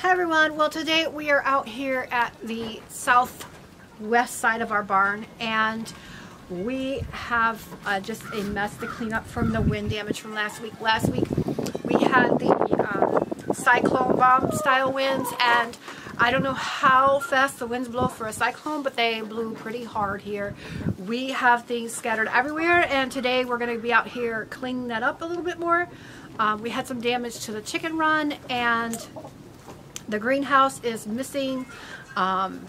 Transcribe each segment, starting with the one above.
Hi everyone. Well today we are out here at the southwest side of our barn and we have uh, just a mess to clean up from the wind damage from last week. Last week we had the um, cyclone bomb style winds and I don't know how fast the winds blow for a cyclone but they blew pretty hard here. We have things scattered everywhere and today we're going to be out here cleaning that up a little bit more. Um, we had some damage to the chicken run and the greenhouse is missing. Um,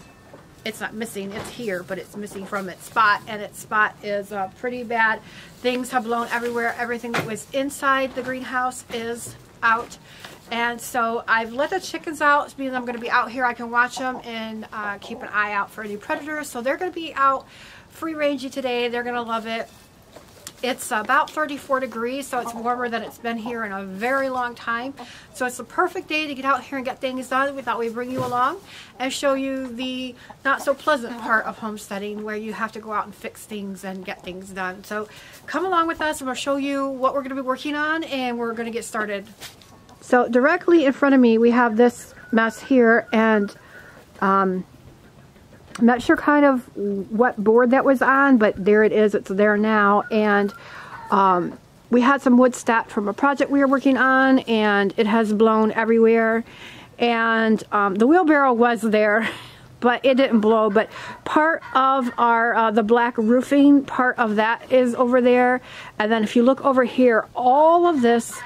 it's not missing, it's here, but it's missing from its spot, and its spot is uh, pretty bad. Things have blown everywhere. Everything that was inside the greenhouse is out. And so I've let the chickens out, means I'm going to be out here. I can watch them and uh, keep an eye out for any predators. So they're going to be out free ranging today. They're going to love it. It's about 34 degrees, so it's warmer than it's been here in a very long time. So it's the perfect day to get out here and get things done. We thought we'd bring you along and show you the not so pleasant part of homesteading where you have to go out and fix things and get things done. So come along with us and we'll show you what we're going to be working on and we're going to get started. So directly in front of me we have this mess here and um, I'm not sure kind of what board that was on, but there it is. It's there now. And um, we had some wood stacked from a project we were working on, and it has blown everywhere. And um, the wheelbarrow was there, but it didn't blow. But part of our uh, the black roofing, part of that is over there. And then if you look over here, all of this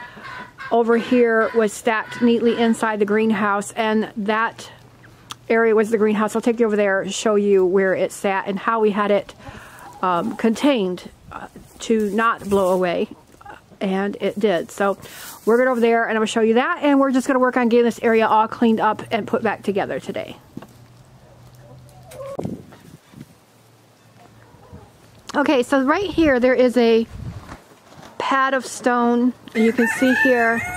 over here was stacked neatly inside the greenhouse, and that area was the greenhouse. I'll take you over there show you where it sat and how we had it um, contained uh, to not blow away. And it did. So we're going over there and I'm going to show you that. And we're just going to work on getting this area all cleaned up and put back together today. Okay, so right here there is a pad of stone. And you can see here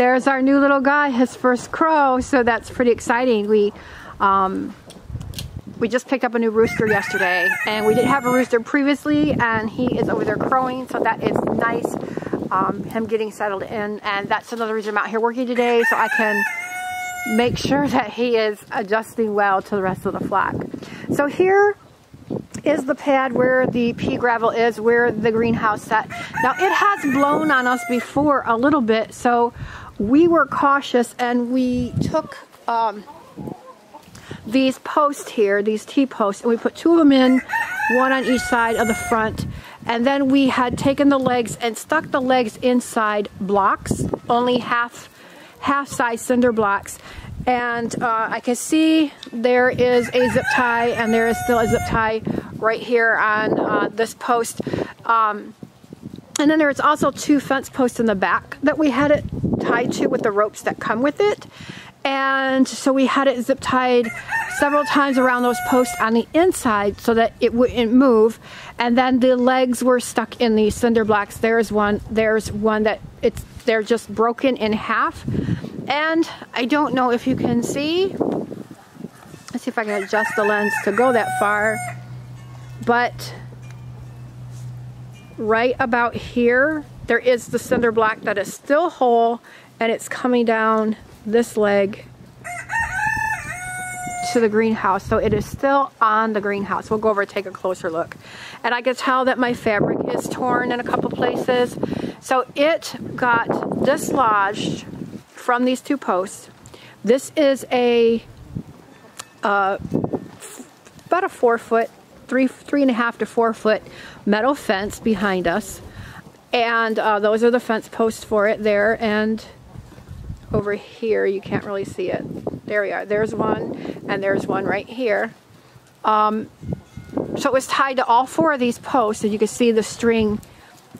there's our new little guy, his first crow, so that's pretty exciting. We um, we just picked up a new rooster yesterday, and we did have a rooster previously, and he is over there crowing, so that is nice. Um, him getting settled in, and that's another reason I'm out here working today, so I can make sure that he is adjusting well to the rest of the flock. So here is the pad where the pea gravel is, where the greenhouse set. Now it has blown on us before a little bit, so we were cautious and we took um, these posts here, these T-posts, and we put two of them in, one on each side of the front. And then we had taken the legs and stuck the legs inside blocks, only half, half size cinder blocks. And uh, I can see there is a zip tie and there is still a zip tie right here on uh, this post. Um, and then there's also two fence posts in the back that we had it tied to with the ropes that come with it. And so we had it zip tied several times around those posts on the inside so that it wouldn't move. And then the legs were stuck in the cinder blocks. There's one, there's one that it's, they're just broken in half. And I don't know if you can see, let's see if I can adjust the lens to go that far. But right about here, there is the cinder block that is still whole and it's coming down this leg to the greenhouse. So it is still on the greenhouse. We'll go over and take a closer look. And I can tell that my fabric is torn in a couple places. So it got dislodged from these two posts. This is a uh, about a four foot three, three and a half to four foot metal fence behind us. And uh, those are the fence posts for it there. And over here, you can't really see it. There we are. There's one, and there's one right here. Um, so it was tied to all four of these posts, and you can see the string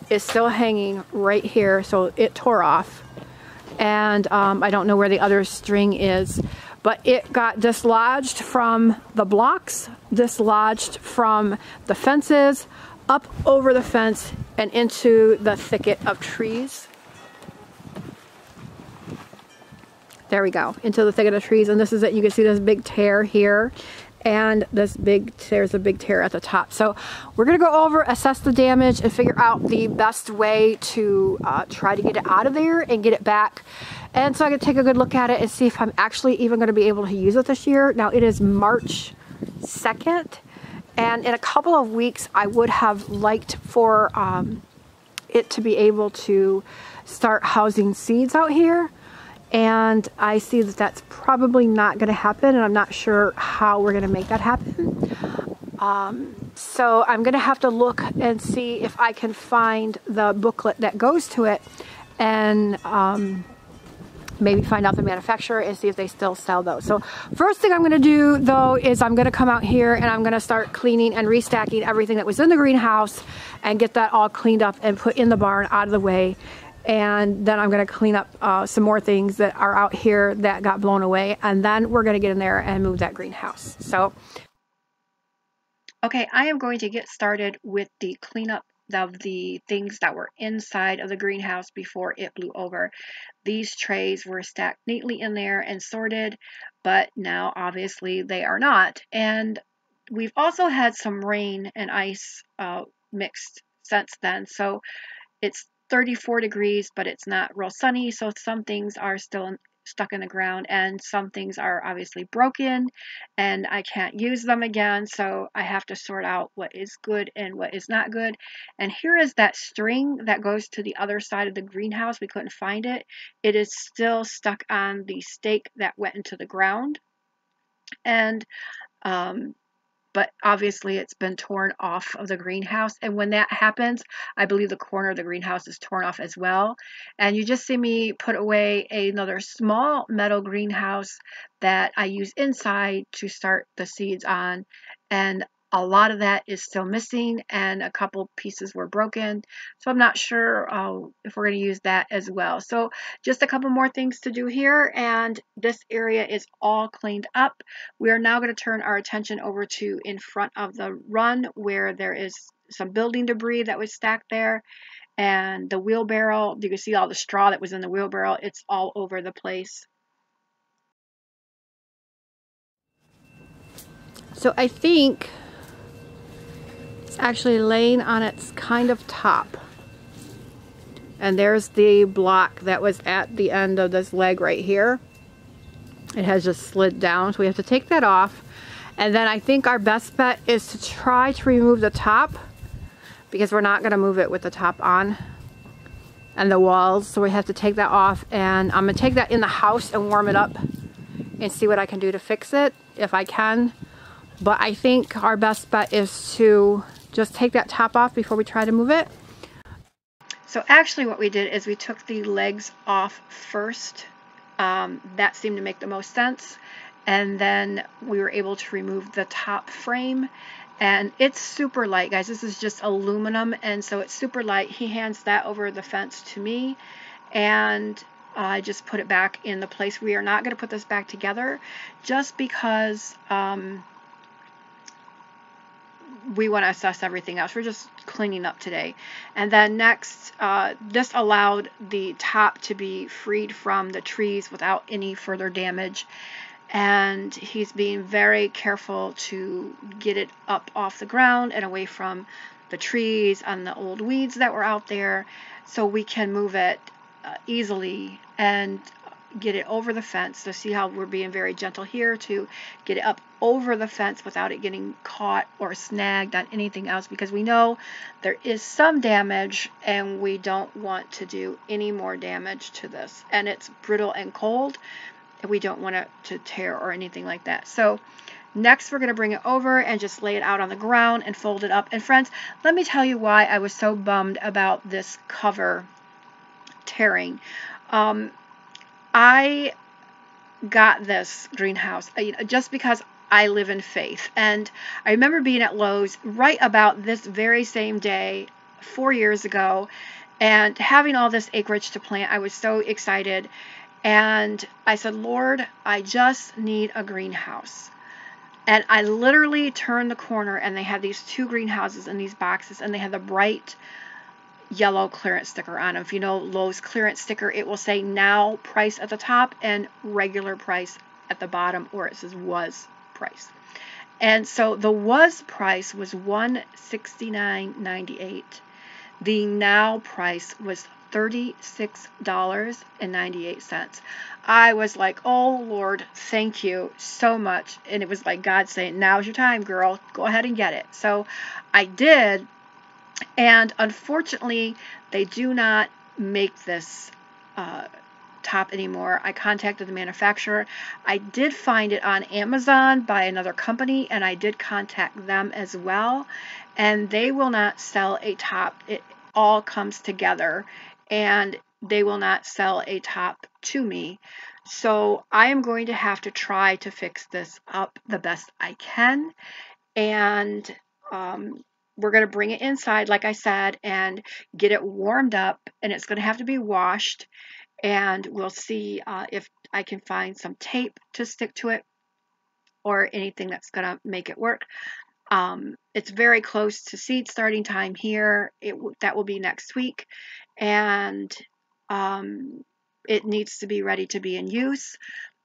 is still hanging right here, so it tore off. And um, I don't know where the other string is but it got dislodged from the blocks, dislodged from the fences, up over the fence and into the thicket of trees. There we go, into the thicket of trees. And this is it, you can see this big tear here. and this big there's a big tear at the top so we're gonna go over assess the damage and figure out the best way to uh, try to get it out of there and get it back and so I can take a good look at it and see if I'm actually even going to be able to use it this year now it is March 2nd and in a couple of weeks I would have liked for um, it to be able to start housing seeds out here and I see that that's probably not going to happen and I'm not sure how we're going to make that happen. Um, so I'm going to have to look and see if I can find the booklet that goes to it and um, maybe find out the manufacturer and see if they still sell those. So first thing I'm going to do though is I'm going to come out here and I'm going to start cleaning and restacking everything that was in the greenhouse and get that all cleaned up and put in the barn out of the way and then I'm going to clean up uh, some more things that are out here that got blown away and then we're going to get in there and move that greenhouse. So okay, I am going to get started with the cleanup of the things that were inside of the greenhouse before it blew over. These trays were stacked neatly in there and sorted, but now obviously they are not. And we've also had some rain and ice uh, mixed since then. So it's 34 degrees, but it's not real sunny, so some things are still stuck in the ground and some things are obviously broken and I can't use them again so I have to sort out what is good and what is not good. And here is that string that goes to the other side of the greenhouse. We couldn't find it. It is still stuck on the stake that went into the ground. And um, but obviously it's been torn off of the greenhouse. And when that happens, I believe the corner of the greenhouse is torn off as well. And you just see me put away another small metal greenhouse that I use inside to start the seeds on. And a lot of that is still missing and a couple pieces were broken. So I'm not sure uh, if we're going to use that as well. So just a couple more things to do here and this area is all cleaned up. We are now going to turn our attention over to in front of the run where there is some building debris that was stacked there and the wheelbarrow. You can see all the straw that was in the wheelbarrow. It's all over the place. So I think actually laying on its kind of top. And there's the block that was at the end of this leg right here. It has just slid down, so we have to take that off. And then I think our best bet is to try to remove the top because we're not going to move it with the top on and the walls. So we have to take that off and I'm to take that in the house and warm it up and see what I can do to fix it if I can. But I think our best bet is to just take that top off before we try to move it. So actually what we did is we took the legs off first. Um, that seemed to make the most sense. And then we were able to remove the top frame. And it's super light, guys. This is just aluminum, and so it's super light. He hands that over the fence to me, and I just put it back in the place. We are not going to put this back together just because um, we want to assess everything else. We're just cleaning up today. And then next, uh, this allowed the top to be freed from the trees without any further damage. And he's being very careful to get it up off the ground and away from the trees and the old weeds that were out there so we can move it uh, easily and get it over the fence. So see how we're being very gentle here to get it up over the fence without it getting caught or snagged on anything else because we know there is some damage and we don't want to do any more damage to this. And it's brittle and cold and we don't want it to tear or anything like that. So Next, we're going to bring it over and just lay it out on the ground and fold it up. And friends, let me tell you why I was so bummed about this cover tearing. Um, I got this greenhouse uh, just because I live in faith. And I remember being at Lowe's right about this very same day, four years ago, and having all this acreage to plant. I was so excited. And I said, Lord, I just need a greenhouse. And I literally turned the corner and they had these two greenhouses in these boxes and they had the bright yellow clearance sticker on them. If you know Lowe's clearance sticker, it will say now price at the top and regular price at the bottom, or it says was price. And so the was price was 169.98. The now price was $36.98. I was like, oh Lord, thank you so much. And it was like God saying, now's your time, girl. Go ahead and get it. So I did. And unfortunately, they do not make this uh, top anymore. I contacted the manufacturer. I did find it on Amazon by another company, and I did contact them as well. And they will not sell a top. It all comes together, and they will not sell a top to me. So I am going to have to try to fix this up the best I can. And um, we're going to bring it inside, like I said, and get it warmed up. And it's going to have to be washed. And we'll see uh, if I can find some tape to stick to it or anything that's going to make it work. Um, it's very close to seed starting time here. It that will be next week, and um, it needs to be ready to be in use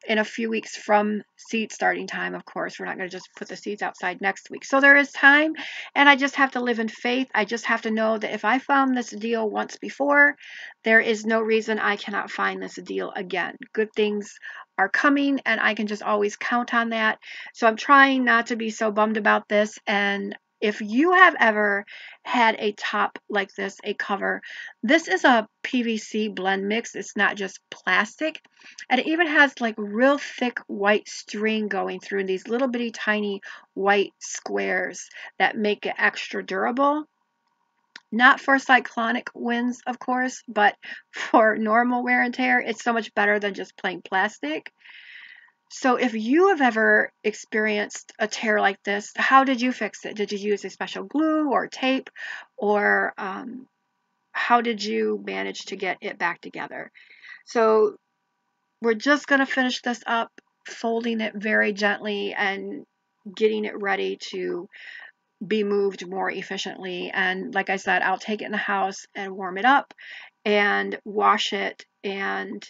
in a few weeks from seed starting time, of course. We're not going to just put the seeds outside next week. So there is time, and I just have to live in faith. I just have to know that if I found this deal once before, there is no reason I cannot find this deal again. Good things are coming, and I can just always count on that. So I'm trying not to be so bummed about this, and if you have ever had a top like this, a cover, this is a PVC blend mix. It's not just plastic. And it even has like real thick white string going through these little bitty tiny white squares that make it extra durable. Not for cyclonic winds, of course, but for normal wear and tear, it's so much better than just plain plastic. So if you have ever experienced a tear like this, how did you fix it? Did you use a special glue or tape or um, how did you manage to get it back together? So we're just going to finish this up, folding it very gently and getting it ready to be moved more efficiently. And like I said, I'll take it in the house and warm it up and wash it and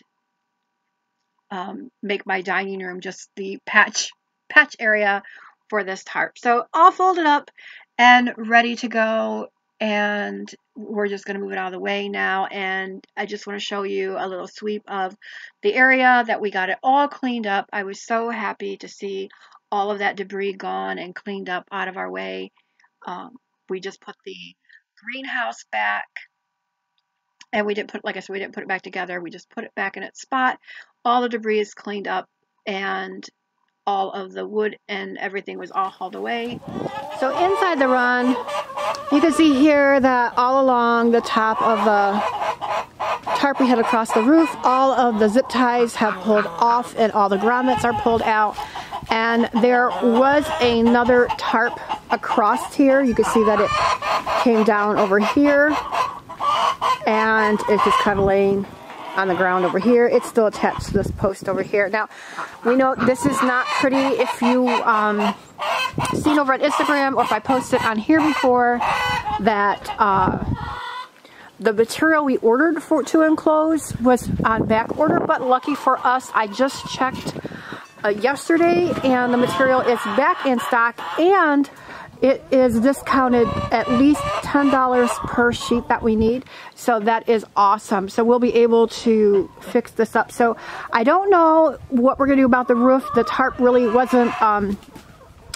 um, make my dining room just the patch patch area for this tarp. So all folded up and ready to go and we're just going to move it out of the way now and I just want to show you a little sweep of the area that we got it all cleaned up. I was so happy to see all of that debris gone and cleaned up out of our way. Um, we just put the greenhouse back and we didn't put like I said we didn't put it back together. We just put it back in its spot. All the debris is cleaned up and all of the wood and everything was all hauled away. So inside the run you can see here that all along the top of the tarp we had across the roof all of the zip ties have pulled off and all the grommets are pulled out. And there was another tarp across here. You can see that it came down over here and it's just kind of laying on the ground over here. It's still attached to this post over here. Now, we know this is not pretty if you um, seen over on Instagram or if I posted on here before that uh, the material we ordered for to enclose was on back order, but lucky for us, I just checked uh, yesterday and the material is back in stock and it is discounted at least $10 per sheet that we need. So that is awesome. So we'll be able to fix this up. So I don't know what we're to do about the roof. The tarp really wasn't, um,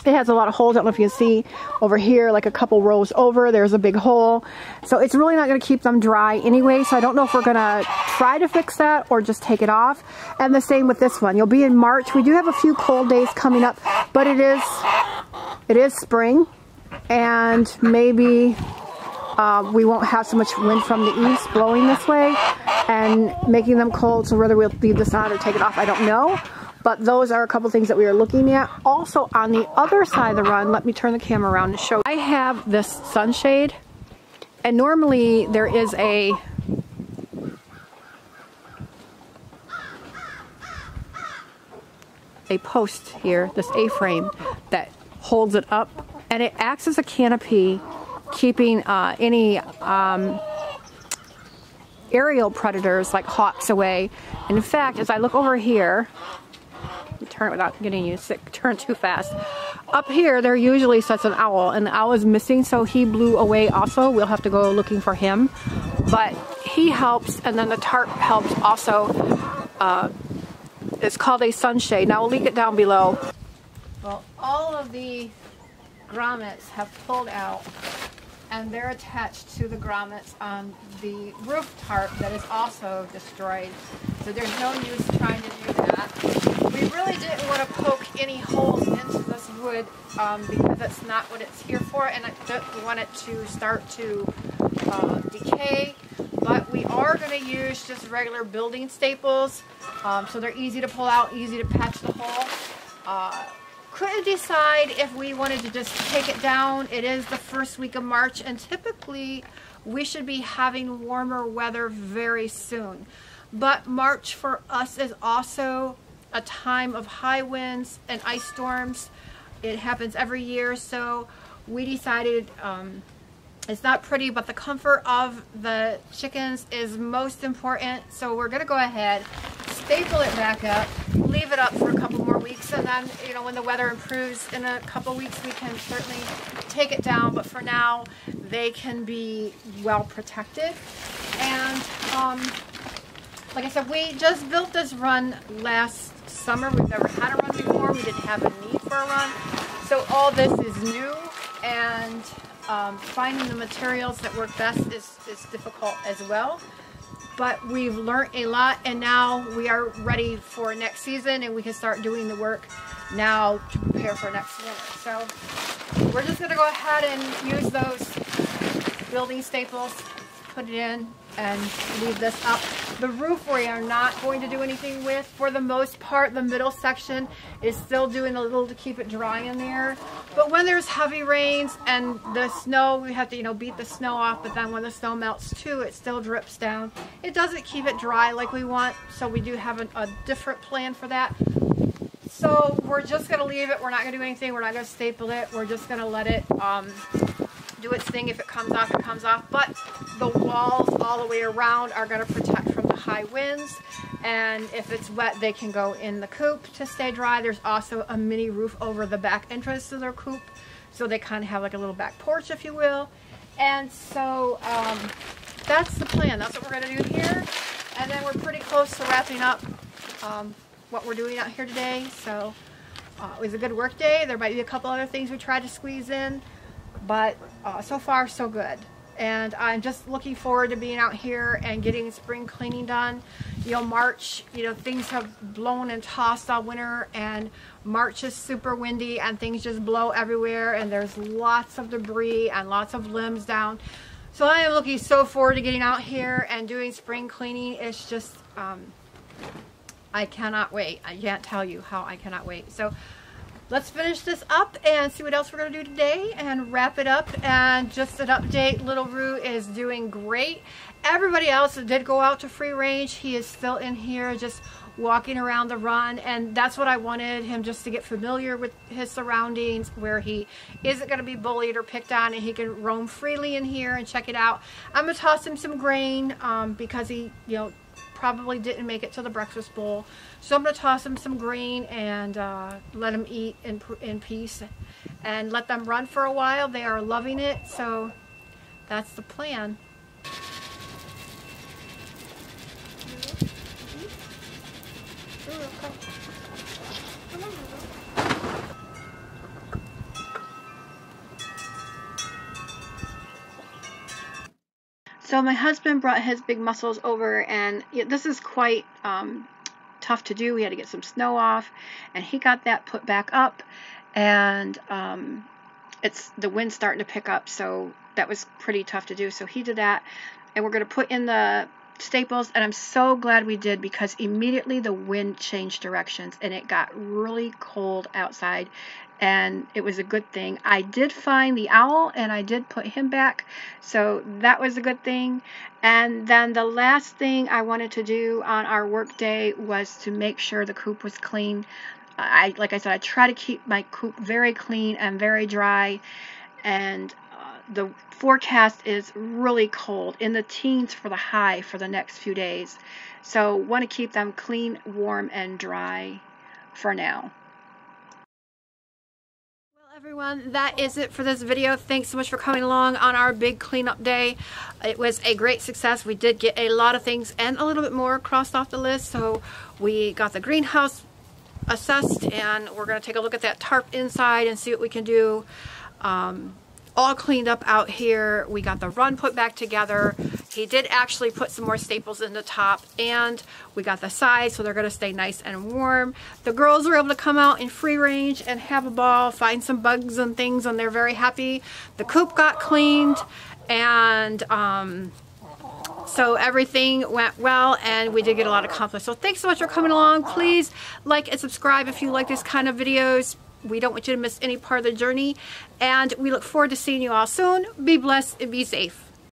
it has a lot of holes. I don't know if you can see over here, like a couple rows over, there's a big hole. So it's really not going to keep them dry anyway. So I don't know if we're going to try to fix that or just take it off. And the same with this one. You'll be in March. We do have a few cold days coming up, but it is it is spring and maybe uh, we won't have so much wind from the east blowing this way and making them cold. So whether we'll leave this on or take it off, I don't know. But those are a couple things that we are looking at. Also on the other side of the run, let me turn the camera around to show. I have this sunshade and normally there is a a post here, this A-frame that holds it up and it acts as a canopy keeping uh, any um, aerial predators like hawks away. And in fact, as I look over here, turn it without getting you sick, turn too fast. Up here, there usually sits an owl, and the owl is missing, so he blew away also. We'll have to go looking for him. But he helps, and then the tarp helps also. Uh, it's called a sunshade. Now we'll link it down below. Well, all of the grommets have pulled out and they're attached to the grommets on the roof tarp that is also destroyed. So there's no use trying to do that. We really didn't want to poke any holes into this wood um, because that's not what it's here for and I don't want it to start to uh, decay. But we are going to use just regular building staples um, so they're easy to pull out, easy to patch the hole. Uh, couldn't decide if we wanted to just take it down. It is the first week of March and typically we should be having warmer weather very soon. But March for us is also a time of high winds and ice storms. It happens every year so we decided um, it's not pretty, but the comfort of the chickens is most important. So we're gonna go ahead, staple it back up, leave it up for a couple weeks, and then, you know, when the weather improves in a couple weeks, we can certainly take it down. But for now, they can be well protected. And um, like I said, we just built this run last summer. We've never had a run before. We didn't have a need for a run. So all this is new and um, finding the materials that work best is, is difficult as well. But we've learned a lot and now we are ready for next season and we can start doing the work now to prepare for next winter. So we're just to go ahead and use those building staples, put it in, and leave this up. The roof we are not going to do anything with. For the most part, the middle section is still doing a little to keep it dry in there. But when there's heavy rains and the snow, we have to, you know, beat the snow off, but then when the snow melts too, it still drips down. It doesn't keep it dry like we want, so we do have a, a different plan for that. So we're just going to leave it. We're not going to do anything. We're not going to staple it. We're just going to let it um, do its thing. If it comes off, it comes off. But the walls all the way around are going to protect high winds. And if it's wet, they can go in the coop to stay dry. There's also a mini roof over the back entrance to their coop. So they kind of have like a little back porch, if you will. And so um, that's the plan. That's what we're going to do here. And then we're pretty close to wrapping up um, what we're doing out here today. So uh, it was a good work day. There might be a couple other things we tried to squeeze in but uh, so far so good and I'm just looking forward to being out here and getting spring cleaning done. You know, March, you know, things have blown and tossed all winter and March is super windy and things just blow everywhere and there's lots of debris and lots of limbs down. So I am looking so forward to getting out here and doing spring cleaning. It's just, um, I cannot wait. I can't tell you how I cannot wait. So let's finish this up and see what else we're going to do today and wrap it up. And just an update, Little Roo is doing great. Everybody else did go out to free range, he is still in here just walking around the run and that's what I wanted him just to get familiar with his surroundings where he isn't going to be bullied or picked on and he can roam freely in here and check it out. I'm to toss him some grain um, because he, you know, probably didn't make it to the breakfast bowl. So I'm going to toss them some green and uh, let them eat in, in peace and let them run for a while. They are loving it, so that's the plan. So my husband brought his big muscles over, and this is quite um, tough to do. We had to get some snow off, and he got that put back up, and um, it's the wind starting to pick up, so that was pretty tough to do. So he did that, and we're going to put in the staples, and I'm so glad we did because immediately the wind changed directions, and it got really cold outside, and it was a good thing. I did find the owl and I did put him back, so that was a good thing. And then the last thing I wanted to do on our work day was to make sure the coop was clean. I like I said, I try to keep my coop very clean and very dry, and uh, the forecast is really cold in the teens for the high for the next few days. So want to keep them clean, warm, and dry for now. Everyone, that is it for this video. Thanks so much for coming along on our big cleanup day. It was a great success. We did get a lot of things and a little bit more crossed off the list. So we got the greenhouse assessed and we're going to take a look at that tarp inside and see what we can do. Um, all cleaned up out here. We got the run put back together. He did actually put some more staples in the top and we got the sides so they're going to stay nice and warm. The girls were able to come out in free range and have a ball, find some bugs and things and they're very happy. The coop got cleaned and um, so everything went well and we did get a lot accomplished. So thanks so much for coming along. Please like and subscribe if you like this kind of videos. We don't want you to miss any part of the journey. And we look forward to seeing you all soon. Be blessed and be safe.